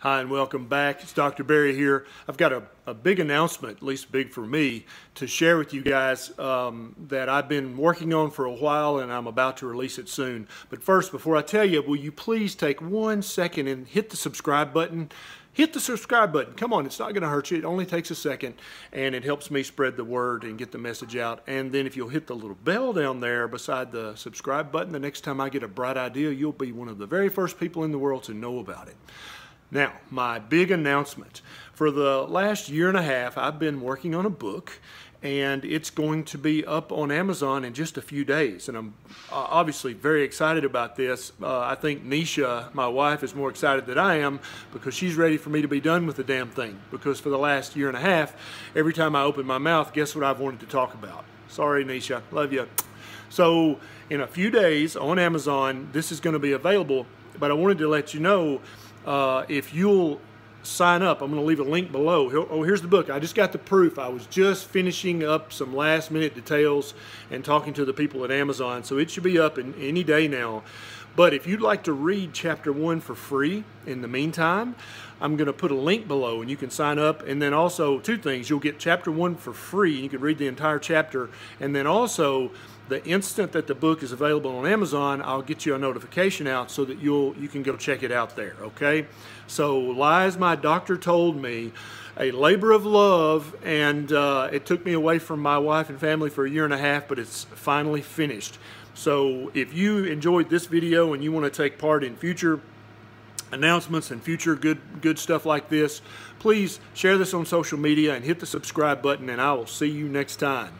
Hi, and welcome back. It's Dr. Berry here. I've got a, a big announcement, at least big for me, to share with you guys um, that I've been working on for a while and I'm about to release it soon. But first, before I tell you, will you please take one second and hit the subscribe button? Hit the subscribe button. Come on, it's not going to hurt you. It only takes a second and it helps me spread the word and get the message out. And then if you'll hit the little bell down there beside the subscribe button, the next time I get a bright idea, you'll be one of the very first people in the world to know about it. Now, my big announcement. For the last year and a half, I've been working on a book and it's going to be up on Amazon in just a few days. And I'm uh, obviously very excited about this. Uh, I think Neisha, my wife, is more excited than I am because she's ready for me to be done with the damn thing. Because for the last year and a half, every time I open my mouth, guess what I've wanted to talk about? Sorry, Neisha. Love you. So, in a few days on Amazon, this is going to be available. But I wanted to let you know uh, if you'll sign up, I'm going to leave a link below. Oh, here's the book. I just got the proof. I was just finishing up some last minute details and talking to the people at Amazon, so it should be up in any day now. But if you'd like to read chapter one for free in the meantime, I'm going to put a link below and you can sign up. And then also, two things you'll get chapter one for free. You can read the entire chapter. And then also, the instant that the book is available on Amazon, I'll get you a notification out so that you'll you can go check it out there. Okay, so lies my doctor told me, a labor of love, and uh, it took me away from my wife and family for a year and a half, but it's finally finished. So if you enjoyed this video and you want to take part in future announcements and future good good stuff like this, please share this on social media and hit the subscribe button and I will see you next time.